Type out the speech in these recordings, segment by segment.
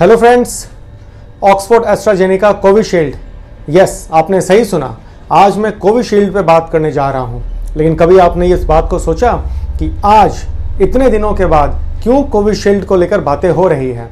Hello friends Oxford AstraZeneca Covishield yes आपने सही सुना। आज मैं कोविशील्ड पे बात करने जा रहा हूँ। लेकिन कभी आपने इस बात को सोचा कि आज, इतने दिनों के बाद, क्यों कोविशील्ड को लेकर बातें हो रही हैं?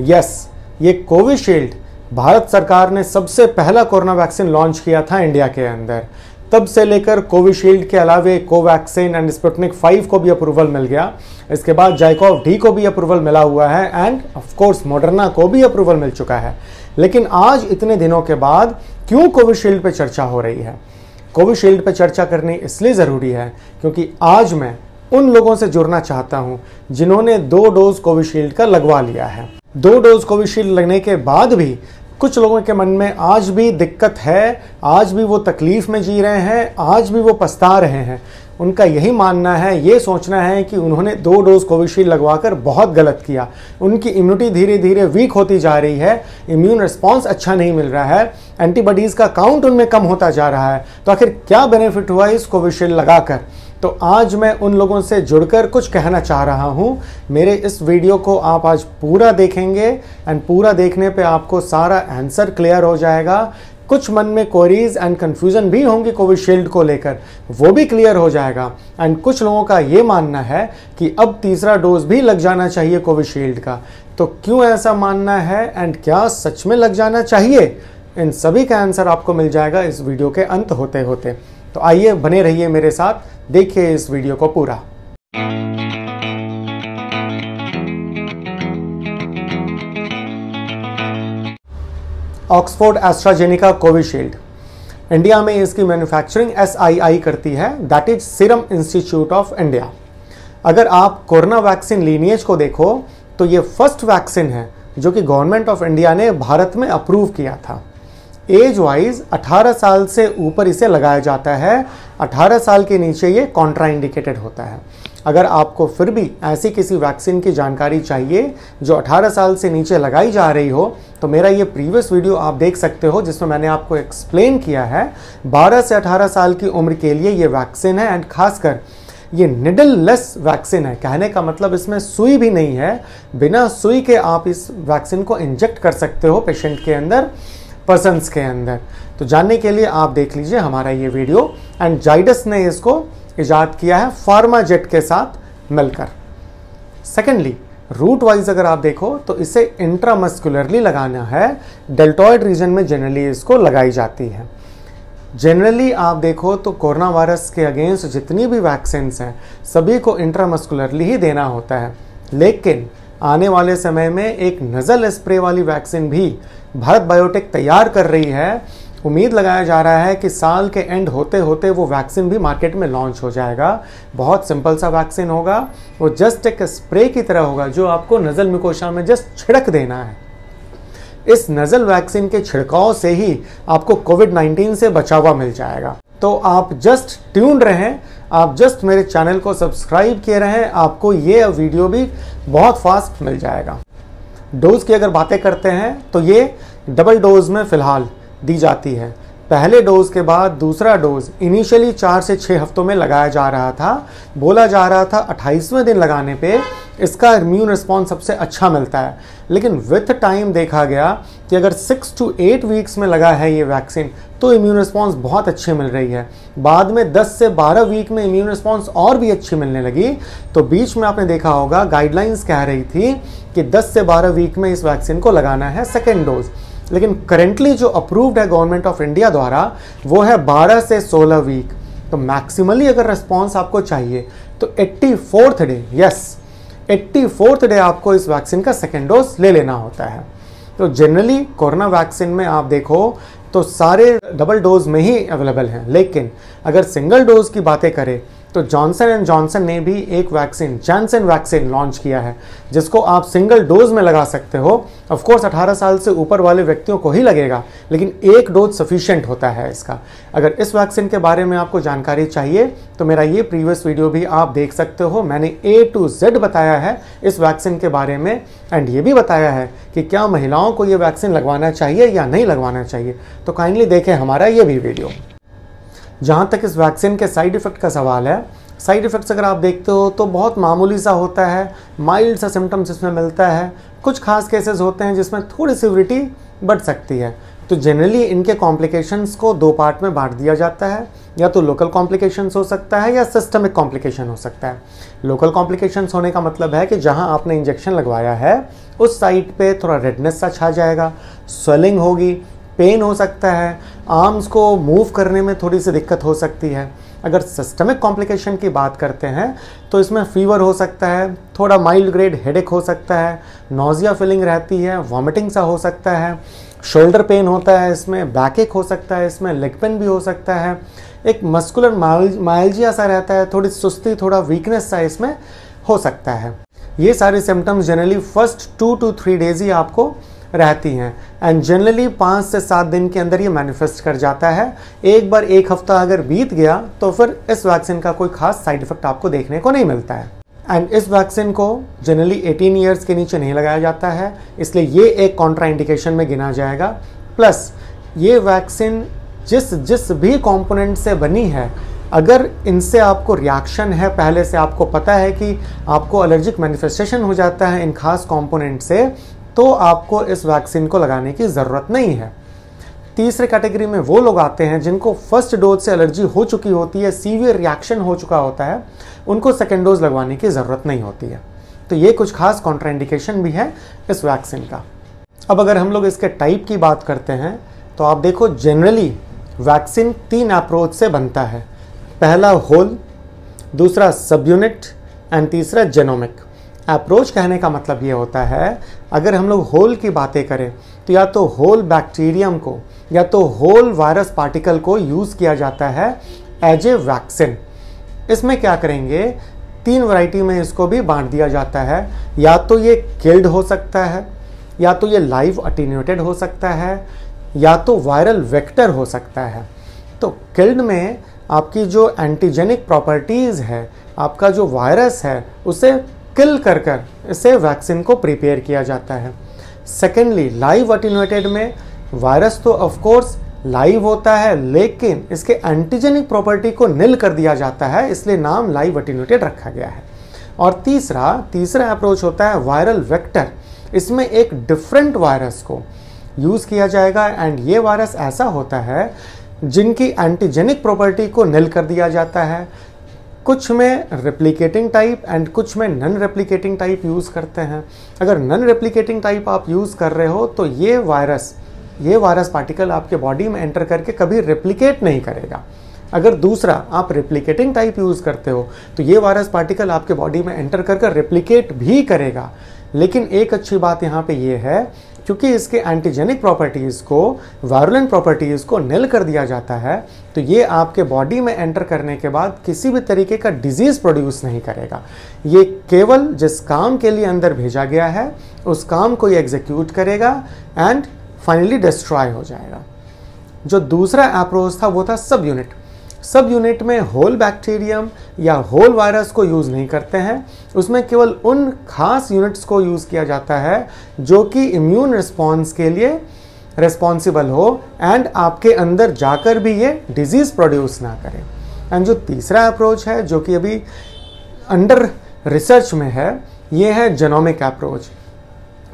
यस ये कोविशील्ड भारत सरकार ने सबसे पहला कोरोना वैक्सीन लॉन्च किया था इंडिया के अंदर। तब से लेकर कोविशील्ड के अलावे कोवैक्सीन एंड स्पुटनिक 5 को भी अप्रूवल मिल गया। इसके बाद जाइकॉव डी को भी अप्रूवल मिला हुआ है एंड ऑफ़ कोर्स मॉडर्ना को भी अप्रूवल मिल चुका है। लेकिन आज इतने दिनों के बाद क्यों कोविशील्ड पे चर्चा हो रही है? कोविशील्ड पे चर्चा करनी इसलिए ज़रूरी है क्योंकि आज मैं उन लोगों से जुड़ना चाहता हूँ जिन्होंने दो डोज कोविशील्ड का लगवा लिया है। दो डोज कोविशील्ड लगने के बाद भी कुछ लोगों के मन में आज भी दिक्कत है, आज भी वो तकलीफ़ में जी रहे हैं, आज भी वो पछता रहे हैं। उनका यही मानना है, ये सोचना है कि उन्होंने दो डोज कोविशील्ड लगवाकर बहुत गलत किया। उनकी इम्यूनिटी धीरे धीरे वीक होती जा रही है इम्यून रिस्पॉन्स अच्छा नहीं मिल रहा है एंटीबॉडीज़ का काउंट उनमें कम होता जा रहा है। तो आखिर क्या बेनिफिट हुआ इस कोविशील्ड लगाकर? तो आज मैं उन लोगों से जुड़कर कुछ कहना चाह रहा हूँ। मेरे इस वीडियो को आप आज पूरा देखेंगे एंड पूरा देखने पे आपको सारा आंसर क्लियर हो जाएगा। कुछ मन में क्वेरीज एंड कंफ्यूजन भी होंगी कोविशील्ड को लेकर, वो भी क्लियर हो जाएगा। एंड कुछ लोगों का ये मानना है कि अब तीसरा डोज भी लग जाना चाहिए कोविशील्ड का। तो क्यों ऐसा मानना है एंड क्या सच में लग जाना चाहिए? इन सभी का आंसर आपको मिल जाएगा इस वीडियो के अंत होते होते तो आइए बने रहिए मेरे साथ। देखिए इस वीडियो को पूरा। Oxford AstraZeneca Covishield. इंडिया में इसकी मैन्युफैक्चरिंग एस करती है। That is Serum Institute of India अगर आप कोरोना वैक्सीन लीनियज को देखो तो ये फ़र्स्ट वैक्सीन है जो कि गवर्नमेंट ऑफ़ इंडिया ने भारत में अप्रूव किया था। एज वाइज 18 साल से ऊपर इसे लगाया जाता है। 18 साल के नीचे ये कॉन्ट्राइंडिकेटेड होता है। अगर आपको फिर भी ऐसी किसी वैक्सीन की जानकारी चाहिए जो 18 साल से नीचे लगाई जा रही हो तो मेरा ये प्रीवियस वीडियो आप देख सकते हो, जिसमें मैंने आपको एक्सप्लेन किया है 12 से 18 साल की उम्र के लिए ये वैक्सीन है एंड खासकर ये निडल लेस वैक्सीन है। कहने का मतलब इसमें सुई भी नहीं है। बिना सुई के आप इस वैक्सीन को इंजेक्ट कर सकते हो पेशेंट के अंदर। पर्सनस के अंदर। तो जानने के लिए आप देख लीजिए हमारा ये वीडियो एंड जाइडस ने इसको ईजाद किया है फार्माजेट के साथ मिलकर। सेकेंडली रूट वाइज अगर आप देखो तो इसे इंट्रामस्कुलरली लगाना है। डेल्टॉइड रीजन में जनरली इसको लगाई जाती है। जनरली आप देखो तो कोरोना वायरस के अगेंस्ट जितनी भी वैक्सीन हैं, सभी को इंट्रामस्कुलरली ही देना होता है। लेकिन आने वाले समय में एक नज़ल स्प्रे वाली वैक्सीन भी भारत बायोटेक तैयार कर रही है। उम्मीद लगाया जा रहा है कि साल के एंड होते होते वो वैक्सीन भी मार्केट में लॉन्च हो जाएगा। बहुत सिंपल सा वैक्सीन होगा वो जस्ट एक स्प्रे की तरह होगा जो आपको नज़ल मिकोशा में जस्ट छिड़क देना है। इस नज़ल वैक्सीन के छिड़काव से ही आपको कोविड 19 से बचावा मिल जाएगा। तो आप जस्ट ट्यून रहें आप जस्ट मेरे चैनल को सब्सक्राइब किए रहें, आपको ये वीडियो भी बहुत फास्ट मिल जाएगा। डोज की अगर बातें करते हैं तो ये डबल डोज में फ़िलहाल दी जाती है। पहले डोज के बाद दूसरा डोज इनिशियली चार से छः हफ्तों में लगाया जा रहा था। बोला जा रहा था अट्ठाईसवें दिन लगाने पे इसका इम्यून रिस्पॉन्स सबसे अच्छा मिलता है। लेकिन विथ टाइम देखा गया कि अगर सिक्स टू एट वीक्स में लगा है ये वैक्सीन तो इम्यून रिस्पॉन्स बहुत अच्छी मिल रही है। बाद में 10 से 12 वीक में इम्यून रिस्पॉन्स और भी अच्छी मिलने लगी। तो बीच में आपने देखा होगा गाइडलाइंस कह रही थी कि 10 से 12 वीक में इस वैक्सीन को लगाना है सेकेंड डोज लेकिन करेंटली जो अप्रूव्ड है गवर्नमेंट ऑफ़ इंडिया द्वारा, वो है 12 से 16 वीक तो मैक्सिमली अगर रिस्पॉन्स आपको चाहिए तो eighty fourth day yes eighty fourth day आपको इस वैक्सीन का सेकेंड डोज ले लेना होता है. तो जनरली कोरोना वैक्सीन में आप देखो तो सारे डबल डोज में ही अवेलेबल हैं. लेकिन अगर सिंगल डोज की बातें करें तो जॉनसन एंड जॉनसन ने भी एक वैक्सीन, जैनसन वैक्सीन लॉन्च किया है, जिसको आप सिंगल डोज में लगा सकते हो। ऑफ़ कोर्स 18 साल से ऊपर वाले व्यक्तियों को ही लगेगा, लेकिन एक डोज सफिशिएंट होता है इसका। अगर इस वैक्सीन के बारे में आपको जानकारी चाहिए तो मेरा ये प्रीवियस वीडियो भी आप देख सकते हो। मैंने ए टू जेड बताया है इस वैक्सीन के बारे में एंड ये भी बताया है कि क्या महिलाओं को ये वैक्सीन लगवाना चाहिए या नहीं लगवाना चाहिए। तो काइंडली देखें हमारा ये भी वीडियो जहाँ तक इस वैक्सीन के साइड इफ़ेक्ट का सवाल है, साइड इफ़ेक्ट्स अगर आप देखते हो तो बहुत मामूली सा होता है, माइल्ड सा सिम्टम्स इसमें मिलता है। कुछ खास केसेस होते हैं जिसमें थोड़ी सिविरिटी बढ़ सकती है। तो जनरली इनके कॉम्प्लिकेशंस को दो पार्ट में बांट दिया जाता है। या तो लोकल कॉम्प्लिकेशंस हो सकता है या सिस्टमिक कॉम्प्लिकेशन हो सकता है। लोकल कॉम्प्लिकेशंस होने का मतलब है कि जहाँ आपने इंजेक्शन लगवाया है, उस साइट पे थोड़ा रेडनेस सा छा जाएगा। स्वेलिंग होगी पेन हो सकता है आर्म्स को मूव करने में थोड़ी सी दिक्कत हो सकती है। अगर सिस्टमिक कॉम्प्लिकेशन की बात करते हैं तो इसमें फीवर हो सकता है, थोड़ा माइल्ड ग्रेड हेडेक हो सकता है नोजिया फीलिंग रहती है वॉमिटिंग सा हो सकता है शोल्डर पेन होता है इसमें बैक एक हो सकता है इसमें लेग पेन भी हो सकता है। एक मस्कुलर माइल्जिया सा रहता है, थोड़ी सुस्ती, थोड़ा वीकनेस सा इसमें हो सकता है। ये सारे symptoms generally first two to three days ही आपको रहती हैं। एंड जनरली पाँच से सात दिन के अंदर ये मैनिफेस्ट कर जाता है। एक बार एक हफ़्ता अगर बीत गया तो फिर इस वैक्सीन का कोई खास साइड इफ़ेक्ट आपको देखने को नहीं मिलता है। एंड इस वैक्सीन को जनरली 18 ईयर्स के नीचे नहीं लगाया जाता है। इसलिए ये एक कॉन्ट्रा इंडिकेशन में गिना जाएगा। प्लस ये वैक्सीन जिस जिस भी कंपोनेंट से बनी है, अगर इनसे आपको रिएक्शन है, पहले से आपको पता है कि आपको एलर्जिक मैनिफेस्टेशन हो जाता है इन खास कंपोनेंट से तो आपको इस वैक्सीन को लगाने की ज़रूरत नहीं है। तीसरे कैटेगरी में वो लोग आते हैं जिनको फ़र्स्ट डोज से एलर्जी हो चुकी होती है, सीवियर रिएक्शन हो चुका होता है, उनको सेकेंड डोज लगवाने की ज़रूरत नहीं होती है। तो ये कुछ खास कॉन्ट्राइंडिकेशन भी है इस वैक्सीन का। अब अगर हम लोग इसके टाइप की बात करते हैं तो आप देखो जनरली वैक्सीन तीन अप्रोच से बनता है। पहला होल दूसरा सब यूनिट एंड तीसरा जेनोमिक अप्रोच कहने का मतलब ये होता है, अगर हम लोग होल की बातें करें तो या तो होल बैक्टीरियम को, या तो होल वायरस पार्टिकल को यूज़ किया जाता है एज ए वैक्सीन इसमें क्या करेंगे? तीन वैरायटी में इसको भी बांट दिया जाता है। या तो ये किल्ड हो सकता है, या तो ये लाइव अटीन्यूटेड हो सकता है, या तो वायरल वेक्टर हो सकता है। तो किल्ड में आपकी जो एंटीजेनिक प्रॉपर्टीज़ है, आपका जो वायरस है, उसे किल कर कर इसे वैक्सीन को प्रिपेयर किया जाता है। सेकेंडली लाइव अटीन्यूटेड में वायरस तो ऑफकोर्स लाइव होता है, लेकिन इसके एंटीजेनिक प्रॉपर्टी को निल कर दिया जाता है, इसलिए नाम लाइव अटीन्यूटेड रखा गया है। और तीसरा तीसरा अप्रोच होता है वायरल वेक्टर इसमें एक डिफरेंट वायरस को यूज़ किया जाएगा एंड ये वायरस ऐसा होता है जिनकी एंटीजेनिक प्रॉपर्टी को निल कर दिया जाता है। कुछ में रेप्लिकेटिंग टाइप एंड कुछ में नन रेप्लिकेटिंग टाइप यूज़ करते हैं। अगर नन रेप्लिकेटिंग टाइप आप यूज़ कर रहे हो तो ये वायरस ये वायरस पार्टिकल आपके बॉडी में एंटर करके कभी रेप्लिकेट नहीं करेगा। अगर दूसरा, आप रेप्लिकेटिंग टाइप यूज़ करते हो तो ये वायरस पार्टिकल आपके बॉडी में एंटर कर कर रेप्लिकेट भी करेगा। लेकिन एक अच्छी बात यहाँ पे ये है क्योंकि इसके एंटीजेनिक प्रॉपर्टीज़ को वायरुलेंट प्रॉपर्टीज़ को निल कर दिया जाता है तो ये आपके बॉडी में एंटर करने के बाद किसी भी तरीके का डिज़ीज़ प्रोड्यूस नहीं करेगा। ये केवल जिस काम के लिए अंदर भेजा गया है, उस काम को ये एग्जीक्यूट करेगा एंड फाइनली डिस्ट्रॉय हो जाएगा। जो दूसरा अप्रोच था, वो था सब यूनिट सब यूनिट में होल बैक्टीरियम या होल वायरस को यूज़ नहीं करते हैं। उसमें केवल उन खास यूनिट्स को यूज़ किया जाता है जो कि इम्यून रिस्पॉन्स के लिए रिस्पॉन्सिबल हो एंड आपके अंदर जाकर भी ये डिज़ीज़ प्रोड्यूस ना करें। एंड जो तीसरा अप्रोच है, जो कि अभी अंडर रिसर्च में है, ये है जेनोमिक अप्रोच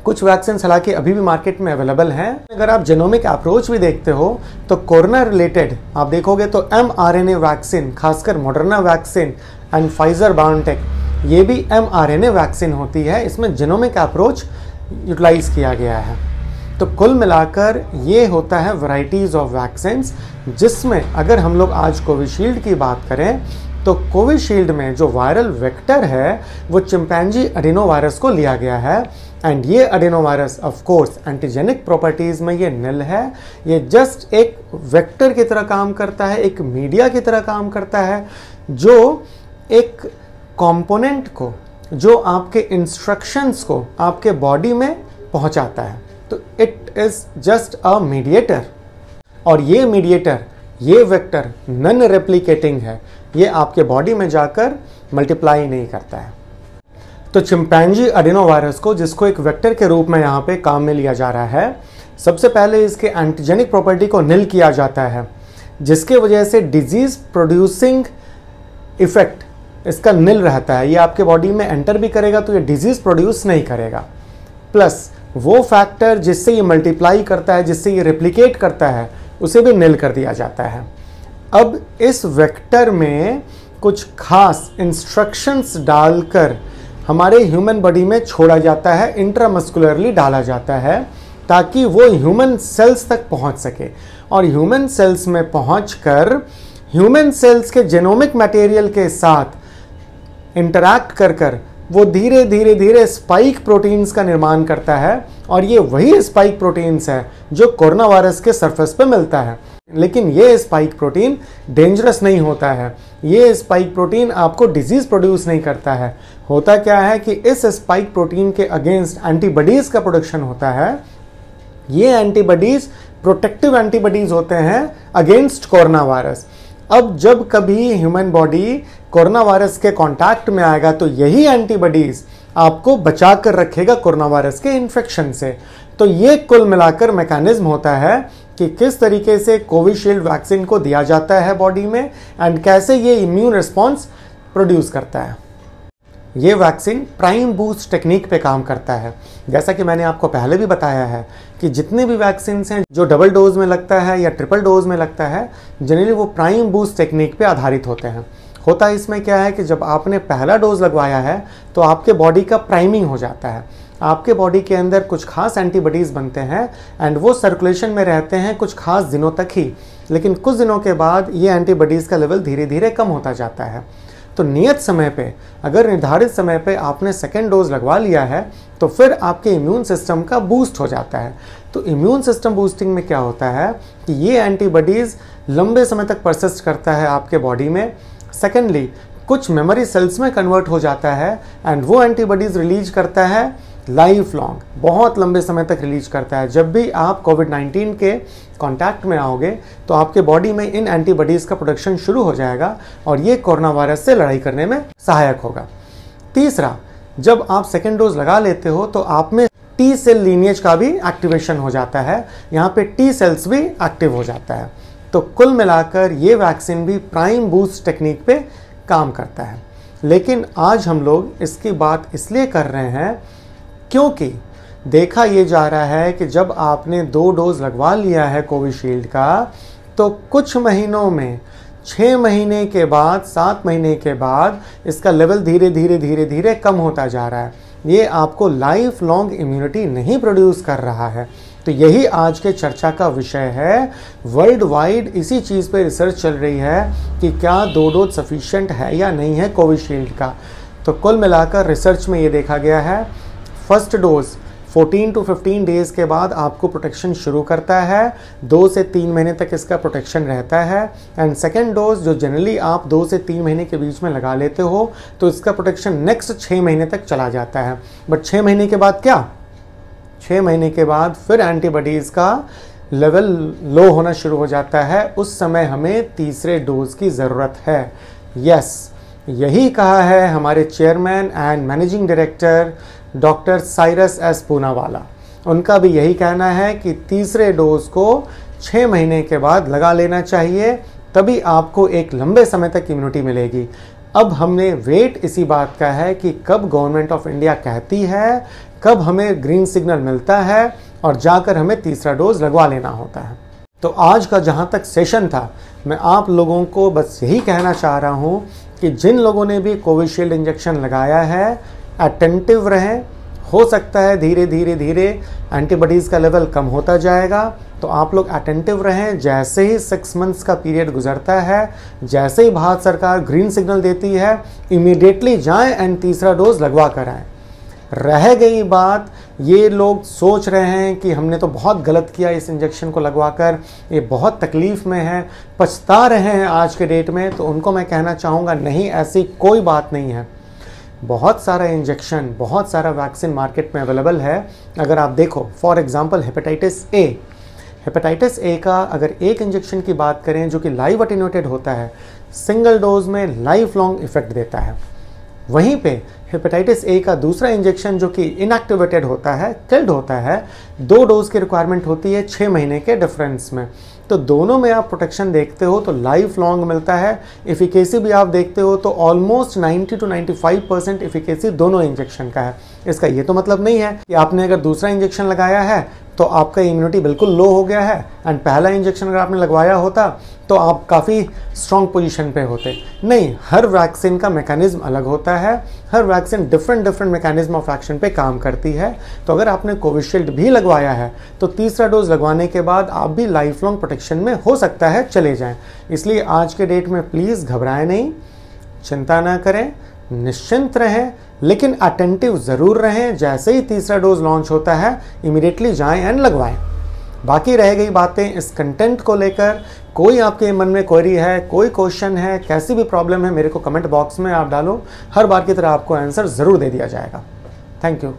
कुछ वैक्सीन हालाँकि अभी भी मार्केट में अवेलेबल हैं। अगर आप जेनोमिक अप्रोच भी देखते हो तो कोरोना रिलेटेड आप देखोगे तो M R N A vaccine खासकर Moderna vaccine and Pfizer Biotech ये भी M R N A vaccine होती है। इसमें जेनोमिक अप्रोच यूटिलाइज किया गया है। तो कुल मिलाकर ये होता है वैरायटीज़ ऑफ़ वैक्सीन जिसमें अगर हम लोग आज कोविशील्ड की बात करें तो कोविशील्ड में जो वायरल वेक्टर है, वो चिंपैंजी अडिनो वायरस को लिया गया है। एंड ये adeno virus of course antigenic properties में ये निल है। ये जस्ट एक वेक्टर की तरह काम करता है, एक मीडिया की तरह काम करता है, जो एक कंपोनेंट को, जो आपके इंस्ट्रक्शंस को, आपके बॉडी में पहुंचाता है। तो it is just a mediator और ये मीडिएटर ये वेक्टर नन रेप्लिकेटिंग है। ये आपके बॉडी में जाकर मल्टीप्लाई नहीं करता है। तो चिंपैंजी अडिनो वायरस को, जिसको एक वेक्टर के रूप में यहाँ पे काम में लिया जा रहा है, सबसे पहले इसके एंटीजेनिक प्रॉपर्टी को निल किया जाता है, जिसके वजह से डिज़ीज़ प्रोड्यूसिंग इफ़ेक्ट इसका निल रहता है। ये आपके बॉडी में एंटर भी करेगा तो ये डिज़ीज़ प्रोड्यूस नहीं करेगा। प्लस वो फैक्टर जिससे ये मल्टीप्लाई करता है, जिससे ये रिप्लिकेट करता है, उसे भी निल कर दिया जाता है। अब इस वेक्टर में कुछ खास इंस्ट्रक्शंस डालकर हमारे ह्यूमन बॉडी में छोड़ा जाता है इंट्रामस्कुलरली डाला जाता है, ताकि वो ह्यूमन सेल्स तक पहुँच सके। और ह्यूमन सेल्स में पहुंचकर ह्यूमन सेल्स के जेनोमिक मटेरियल के साथ इंटरैक्ट कर कर वो धीरे धीरे धीरे स्पाइक प्रोटीन्स का निर्माण करता है। और ये वही स्पाइक प्रोटीन्स है जो कोरोना वायरस के सरफेस पे मिलता है। लेकिन ये स्पाइक प्रोटीन डेंजरस नहीं होता है। ये स्पाइक प्रोटीन आपको डिज़ीज़ प्रोड्यूस नहीं करता है। होता क्या है कि इस स्पाइक प्रोटीन के अगेंस्ट एंटीबॉडीज का प्रोडक्शन होता है। ये एंटीबॉडीज प्रोटेक्टिव एंटीबॉडीज होते हैं अगेंस्ट कोरोना वायरस अब जब कभी ह्यूमन बॉडी कोरोना वायरस के कांटेक्ट में आएगा तो यही एंटीबॉडीज आपको बचा कर रखेगा कोरोना वायरस के इन्फेक्शन से। तो ये कुल मिलाकर मैकेनिज्म होता है कि किस तरीके से कोविशील्ड वैक्सीन को दिया जाता है बॉडी में एंड कैसे ये इम्यून रिस्पॉन्स प्रोड्यूस करता है। ये वैक्सीन प्राइम बूस्ट टेक्निक पे काम करता है। जैसा कि मैंने आपको पहले भी बताया है कि जितने भी वैक्सीन हैं जो डबल डोज में लगता है या ट्रिपल डोज में लगता है, जनरली वो प्राइम बूस्ट टेक्निक पे आधारित होते हैं। होता इसमें क्या है कि जब आपने पहला डोज लगवाया है तो आपके बॉडी का प्राइमिंग हो जाता है। आपके बॉडी के अंदर कुछ खास एंटीबॉडीज़ बनते हैं एंड वो सर्कुलेशन में रहते हैं कुछ खास दिनों तक ही। लेकिन कुछ दिनों के बाद ये एंटीबॉडीज़ का लेवल धीरे धीरे कम होता जाता है। तो नियत समय पे, अगर निर्धारित समय पे आपने सेकेंड डोज लगवा लिया है तो फिर आपके इम्यून सिस्टम का बूस्ट हो जाता है। तो इम्यून सिस्टम बूस्टिंग में क्या होता है कि ये एंटीबॉडीज़ लंबे समय तक परसिस्ट करता है आपके बॉडी में। सेकेंडली कुछ मेमोरी सेल्स में कन्वर्ट हो जाता है एंड वो एंटीबॉडीज़ रिलीज़ करता है लाइफ लॉन्ग बहुत लंबे समय तक रिलीज़ करता है। जब भी आप कोविड 19 के कांटेक्ट में आओगे तो आपके बॉडी में इन एंटीबॉडीज़ का प्रोडक्शन शुरू हो जाएगा और ये कोरोना वायरस से लड़ाई करने में सहायक होगा। तीसरा, जब आप सेकेंड डोज लगा लेते हो तो आप में टी सेल लीनियज का भी एक्टिवेशन हो जाता है। यहाँ पे टी सेल्स भी एक्टिव हो जाता है। तो कुल मिलाकर ये वैक्सीन भी प्राइम बूस्ट टेक्निक पे काम करता है। लेकिन आज हम लोग इसकी बात इसलिए कर रहे हैं क्योंकि देखा ये जा रहा है कि जब आपने दो डोज लगवा लिया है कोविशील्ड का तो कुछ महीनों में छः महीने के बाद, सात महीने के बाद, इसका लेवल धीरे धीरे धीरे धीरे कम होता जा रहा है। ये आपको लाइफ लॉन्ग इम्यूनिटी नहीं प्रोड्यूस कर रहा है। तो यही आज के चर्चा का विषय है। वर्ल्ड वाइड इसी चीज़ पे रिसर्च चल रही है कि क्या दो डोज सफिशिएंट है या नहीं है कोविशील्ड का। तो कुल मिलाकर रिसर्च में ये देखा गया है फ़र्स्ट डोज 14 टू 15 डेज़ के बाद आपको प्रोटेक्शन शुरू करता है। दो से तीन महीने तक इसका प्रोटेक्शन रहता है। एंड सेकेंड डोज जो जनरली आप दो से तीन महीने के बीच में लगा लेते हो तो इसका प्रोटेक्शन नेक्स्ट छः महीने तक चला जाता है। बट छः महीने के बाद क्या? छः महीने के बाद फिर एंटीबॉडीज़ का लेवल लो होना शुरू हो जाता है। उस समय हमें तीसरे डोज की ज़रूरत है। यस yes, यही कहा है हमारे chairman and managing director doctor Cyrus S Poonawalla. उनका भी यही कहना है कि तीसरे डोज को छः महीने के बाद लगा लेना चाहिए, तभी आपको एक लंबे समय तक इम्यूनिटी मिलेगी। अब हमने वेट इसी बात का है कि कब गवर्नमेंट ऑफ़ इंडिया कहती है, कब हमें ग्रीन सिग्नल मिलता है और जाकर हमें तीसरा डोज लगवा लेना होता है। तो आज का जहाँ तक सेशन था, मैं आप लोगों को बस यही कहना चाह रहा हूँ कि जिन लोगों ने भी कोविशील्ड इंजेक्शन लगाया है अटेंटिव रहें, हो सकता है धीरे धीरे धीरे एंटीबॉडीज़ का लेवल कम होता जाएगा। तो आप लोग अटेंटिव रहें, जैसे ही सिक्स मंथ्स का पीरियड गुजरता है, जैसे ही भारत सरकार ग्रीन सिग्नल देती है इमीडिएटली जाएँ एंड तीसरा डोज लगवा कर आएँ। रह गई बात, ये लोग सोच रहे हैं कि हमने तो बहुत गलत किया इस इंजेक्शन को लगवाकर ये बहुत तकलीफ़ में है, पछता रहे हैं आज के डेट में तो उनको मैं कहना चाहूँगा, नहीं, ऐसी कोई बात नहीं है। बहुत सारा इंजेक्शन बहुत सारा वैक्सीन मार्केट में अवेलेबल है। अगर आप देखो for example hepatitis A hepatitis A का अगर एक इंजेक्शन की बात करें जो कि लाइव अटेन्यूटेड होता है सिंगल डोज में लाइफ लॉन्ग इफ़ेक्ट देता है। वहीं पे हेपेटाइटिस ए का दूसरा इंजेक्शन जो कि इनएक्टिवेटेड होता है किल्ड होता है, दो डोज की रिक्वायरमेंट होती है छः महीने के डिफरेंस में। तो दोनों में आप प्रोटेक्शन देखते हो तो लाइफ लॉन्ग मिलता है। इफिकेसी भी आप देखते हो तो ऑलमोस्ट 90 टू 95 परसेंट इफिकेसी दोनों इंजेक्शन का है। इसका ये तो मतलब नहीं है कि आपने अगर दूसरा इंजेक्शन लगाया है तो आपका इम्यूनिटी बिल्कुल लो हो गया है। एंड पहला इंजेक्शन अगर आपने लगवाया होता तो आप काफ़ी स्ट्रॉन्ग पोजीशन पे होते। नहीं, हर वैक्सीन का मैकेनिज्म अलग होता है। हर vaccine different different mechanism of action पे काम करती है। तो अगर आपने कोविशील्ड भी लगवाया है तो तीसरा डोज लगवाने के बाद आप भी लाइफ लॉन्ग प्रोटेक्शन में हो सकता है, चले जाएँ। इसलिए आज के डेट में प्लीज़ घबराएँ नहीं। चिंता ना करें। निश्चिंत रहें, लेकिन अटेंटिव ज़रूर रहें, जैसे ही तीसरा डोज लॉन्च होता है इमिडिएटली जाएँ एंड लगवाएँ। बाकी रह गई बातें इस कंटेंट को लेकर। कोई आपके मन में क्वेरी है, कोई क्वेश्चन है, कैसी भी प्रॉब्लम है, मेरे को कमेंट बॉक्स में आप डालो। हर बार की तरह आपको आंसर ज़रूर दे दिया जाएगा। Thank you